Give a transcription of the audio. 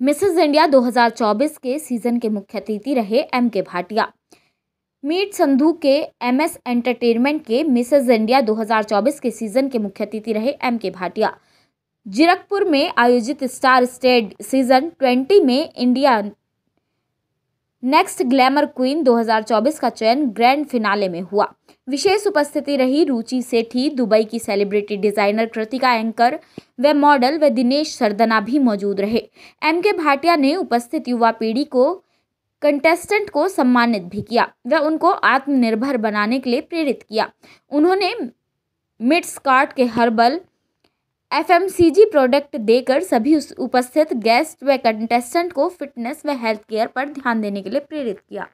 Mrs India 2024 के season के मुख्य अतिथि रहे एम के भाटिया। मीट संधु के एम एस एंटरटेनमेंट के मिसेज इंडिया 2024 के सीज़न के मुख्य अतिथि रहे एम के भाटिया। जीरकपुर में आयोजित स्टार स्टेड सीज़न 20 में इंडिया नेक्स्ट ग्लैमर क्वीन 2024 का चयन ग्रैंड फिनाले में हुआ। विशेष उपस्थिति रही रुचि सेठी, दुबई की सेलिब्रिटी डिज़ाइनर कृतिका एंकर, व मॉडल व दिनेश सरदना भी मौजूद रहे। एम के भाटिया ने उपस्थित युवा पीढ़ी को कंटेस्टेंट को सम्मानित भी किया। व उनको आत्मनिर्भर बनाने के लिए प्रेरित किया। उन्होंने मिट्स कार्ट के हर्बल एफएमसीजी प्रोडक्ट देकर सभी उपस्थित गेस्ट व कंटेस्टेंट को फिटनेस व हेल्थ केयर पर ध्यान देने के लिए प्रेरित किया।